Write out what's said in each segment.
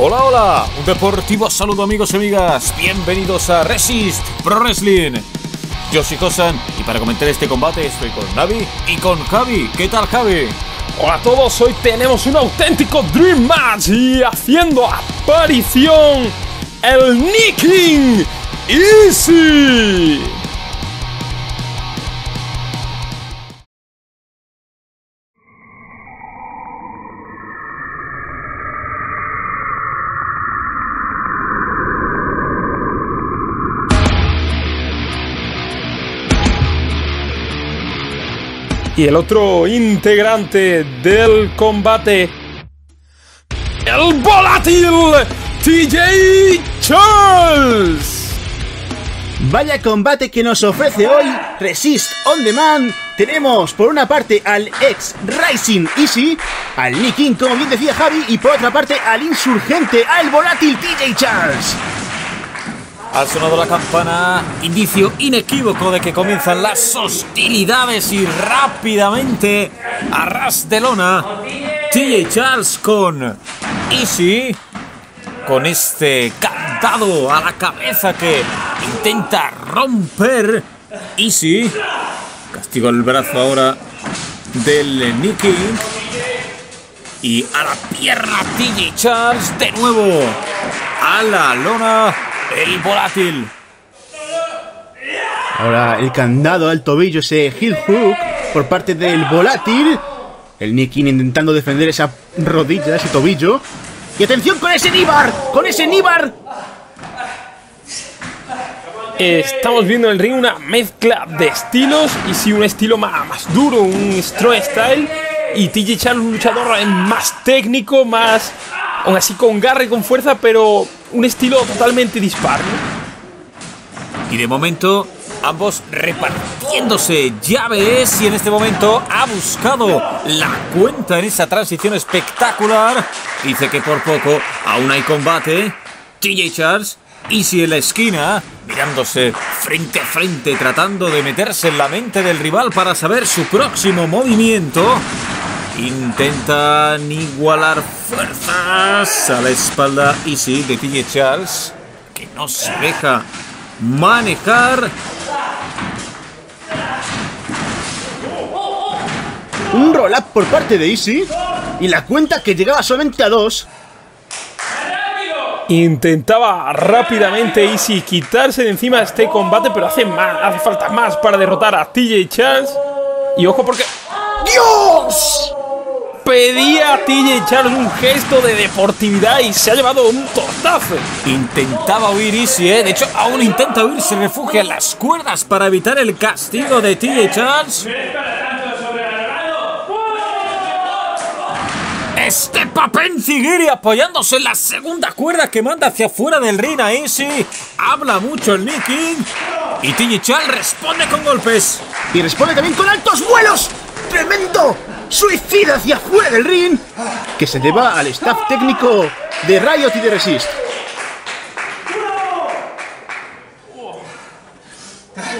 Hola, hola, un deportivo saludo amigos y amigas, bienvenidos a Resist Pro Wrestling. Yo soy Kosan y para comentar este combate estoy con Navi y con Javi. ¿Qué tal Javi? Hola a todos, hoy tenemos un auténtico Dream Match y haciendo aparición el Nicking Easy. Y el otro integrante del combate, el volátil TJ Charles. Vaya combate que nos ofrece hoy Resist On Demand. Tenemos por una parte al ex Rising Easy, al Nick como bien decía Javi, y por otra parte al insurgente, al volátil TJ Charles. Ha sonado la campana, indicio inequívoco de que comienzan las hostilidades y rápidamente a ras de lona TJ Charles con Easy, con este cantado a la cabeza que intenta romper Easy. Castigo el brazo ahora del Nicky. Y a la pierna TJ Charles de nuevo. A la lona el volátil. Ahora el candado al tobillo, ese heel hook por parte del volátil. El Nicky intentando defender esa rodilla, ese tobillo. Y atención con ese Nibar, con ese Nibar. Estamos viendo en el ring una mezcla de estilos y sí, un estilo más, más duro, un strong style. Y TJ Charles, un luchador más técnico, más aún así con garra y con fuerza, pero un estilo totalmente dispar. Y de momento, ambos repartiéndose llaves. Y en este momento ha buscado la cuenta en esa transición espectacular. Dice que por poco aún hay combate. TJ Charles, Easy en la esquina, mirándose frente a frente, tratando de meterse en la mente del rival para saber su próximo movimiento. Intentan igualar fuerzas a la espalda Easy de TJ Charles, que no se deja manejar. Un roll-up por parte de Easy y la cuenta que llegaba solamente a dos. Intentaba rápidamente Easy quitarse de encima este combate, pero hace, más, hace falta más para derrotar a TJ Charles. Y ojo porque... ¡Dios! Pedía a TJ Charles un gesto de deportividad y se ha llevado un tortazo. Intentaba huir Easy, ¿eh? De hecho, aún intenta huir, se refugia en las cuerdas para evitar el castigo de TJ Charles. Este papel Zigiri apoyándose en la segunda cuerda que manda hacia afuera del ring a Easy. Habla mucho el Nicky. Y TJ Charles responde con golpes. Y responde también con altos vuelos. Suicida hacia afuera del ring que se lleva al staff técnico de Riot y de Resist.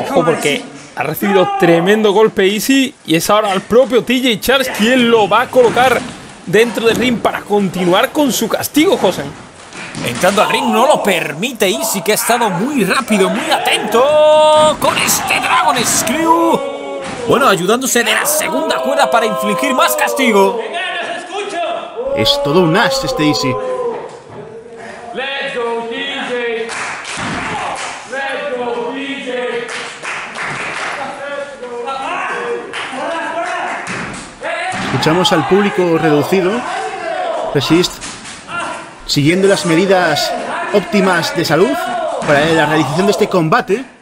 Ojo porque ha recibido tremendo golpe Easy y es ahora el propio TJ Charles quien lo va a colocar dentro del ring para continuar con su castigo, José. Entrando al ring no lo permite Easy que ha estado muy rápido, muy atento con este Dragon Screw. Bueno, ayudándose de la segunda cuerda para infligir más castigo. Es todo un as este Easy. Escuchamos al público reducido. Resist siguiendo las medidas óptimas de salud para la realización de este combate.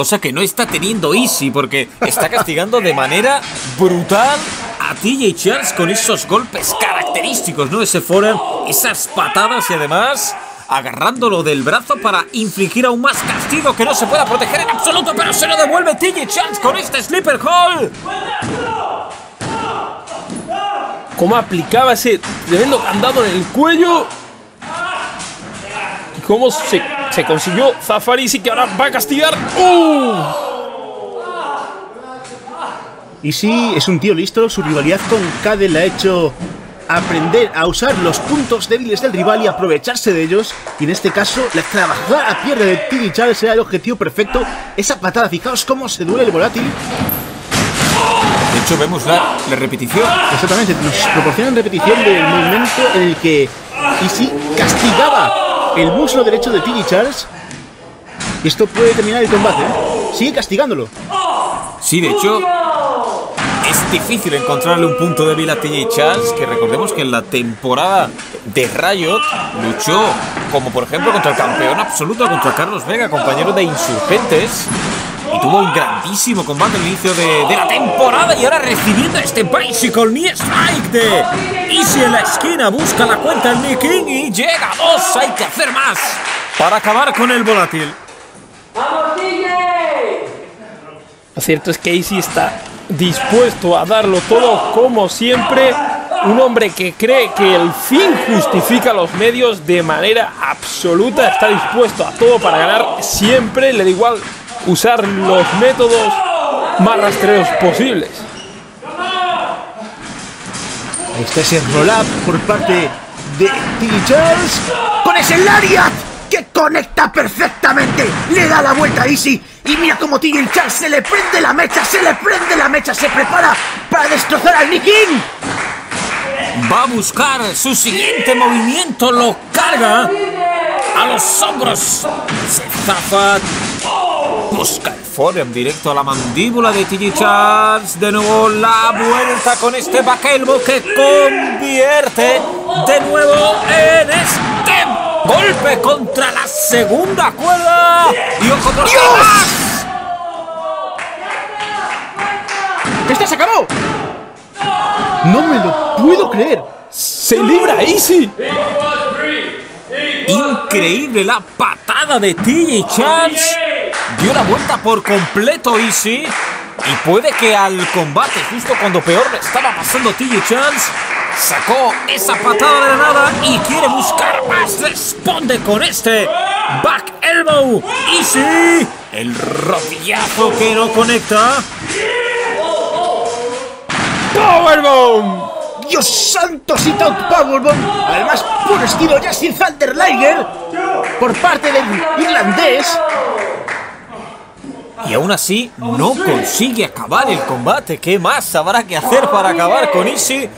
Cosa que no está teniendo Easy porque está castigando de manera brutal a TJ Charles con esos golpes característicos, ¿no? Ese forearm, esas patadas y además agarrándolo del brazo para infligir aún más castigo que no se pueda proteger en absoluto, pero se lo devuelve TJ Charles con este Slipper Hall. Cómo aplicaba ese tremendo candado en el cuello. Cómo se, se consiguió zafar y que ahora va a castigar. ¡Uh! Y sí, es un tío listo, su rivalidad con Cade la ha hecho aprender a usar los puntos débiles del rival y aprovecharse de ellos. Y en este caso, la trabajada pierna de TJ Charles será el objetivo perfecto. Esa patada, fijaos cómo se duele el volátil. De hecho, vemos la, la repetición. Exactamente, nos proporcionan repetición del momento en el que Easy castigaba el muslo derecho de TJ Charles. Esto puede terminar el combate. ¿eh? Sigue castigándolo. Sí, de hecho, es difícil encontrarle un punto débil a TJ Charles, que recordemos que en la temporada de Riot luchó, como por ejemplo contra el campeón absoluto, contra Carlos Vega, compañero de Insurgentes, y tuvo un grandísimo combate al inicio de, de la temporada, y ahora recibiendo este Bicycle Knee Strike de Easy en la esquina, busca la cuenta el King y llega a dos, hay que hacer más para acabar con el volátil. Lo cierto es que Easy está dispuesto a darlo todo como siempre. Un hombre que cree que el fin justifica los medios de manera absoluta. Está dispuesto a todo para ganar siempre. Le da igual usar los métodos más rastreros posibles. Ahí está ese roll-up por parte de TJ Charles. Con ese Lariat que conecta perfectamente. Le da la vuelta a Easy. Y mira cómo TJ Charles se le prende la mecha, se le prende la mecha, se prepara para destrozar al Nick King. Va a buscar su siguiente movimiento, lo carga a los hombros. Se zafa. Busca el forearm directo a la mandíbula de TJ Charles. De nuevo la vuelta con este back elbow que convierte de nuevo en este golpe contra la segunda cuerda. Y ojo por. ¡Esta se acabó! No me lo puedo creer. ¡Se libra Easy! Increíble la patada de TJ Charles. Dio la vuelta por completo Easy. Y puede que al combate, justo cuando peor le estaba pasando TJ Charles, sacó esa patada de la nada y quiere buscar más. Responde con este back elbow. Easy. El rodillazo que no conecta. ¡Powerbomb! ¡Dios santo! Sit out Powerbomb. Además, por estilo Justin Thunder Liger. Por parte del irlandés. Y aún así no consigue acabar el combate. ¿Qué más habrá que hacer para acabar con Easy?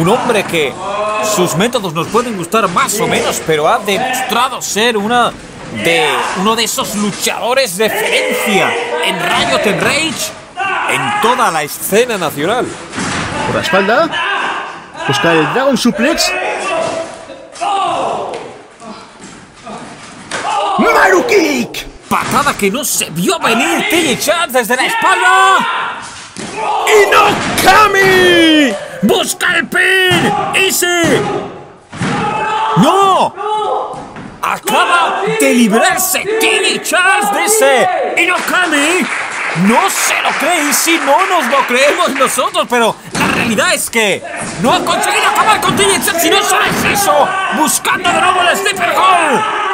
Un hombre que sus métodos nos pueden gustar más o menos, pero ha demostrado ser una de uno de esos luchadores de referencia en Riot en Rage en toda la escena nacional. Por la espalda. Busca el Dragon Suplex. ¡Maru Kick! Patada que no se vio venir TJ Charles desde la espalda. ¡Inokami! ¡Busca el pin! ¡Easy! ¡No! Acaba de librarse TJ Charles de ese Inokami. No se lo cree Easy, no nos lo creemos nosotros, pero la realidad es que no ha conseguido acabar con TJ Charles y no solo es eso, buscando de nuevo el Stepper Hole.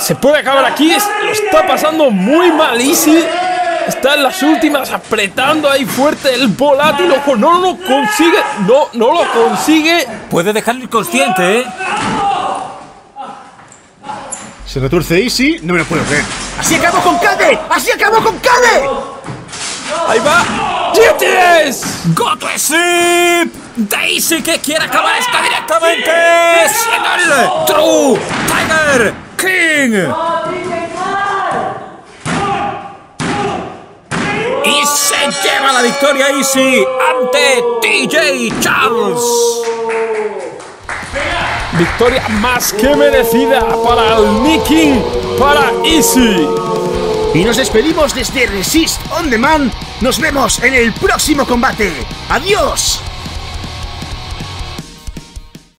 Se puede acabar aquí. es- Lo está pasando muy mal Easy. Está en las últimas apretando ahí fuerte el volátil. Ojo, no lo consigue. No, no lo consigue. Puede dejarlo inconsciente, ¿eh? Se retuerce Easy. No me lo puedo creer. ¡Así acabó con Cade! ¡Así acabó con Cade! Ahí va. GTS. ¡Go to sleep! Daisy que quiere acabar esta directamente True Tiger King. Y se lleva la victoria Easy ante TJ Charles. Victoria más que merecida para el Nicking, para Easy. Y nos despedimos desde Resist On Demand. Nos vemos en el próximo combate. ¡Adiós!